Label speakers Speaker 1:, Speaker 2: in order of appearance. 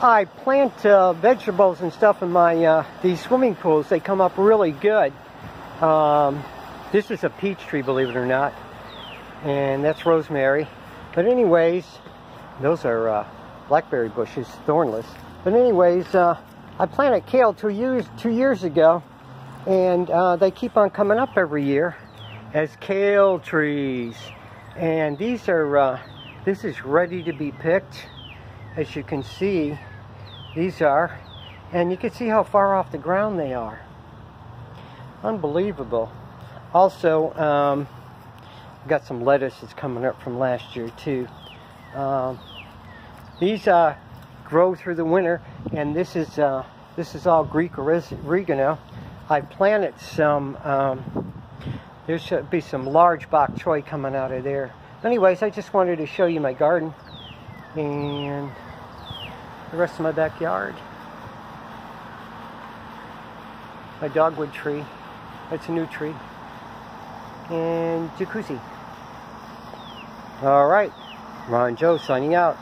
Speaker 1: I plant uh, vegetables and stuff in my uh, these swimming pools. They come up really good. Um, this is a peach tree, believe it or not, and that's rosemary. But anyways, those are uh, blackberry bushes, thornless. But anyways, uh, I planted kale two years two years ago, and uh, they keep on coming up every year as kale trees. And these are uh, this is ready to be picked. As you can see, these are, and you can see how far off the ground they are. Unbelievable. Also, um, got some lettuce that's coming up from last year too. Um, these uh, grow through the winter, and this is uh, this is all Greek oregano. I planted some. Um, there should be some large bok choy coming out of there. Anyways, I just wanted to show you my garden and the rest of my backyard. My dogwood tree. That's a new tree. And jacuzzi. All right. Ron Joe signing out.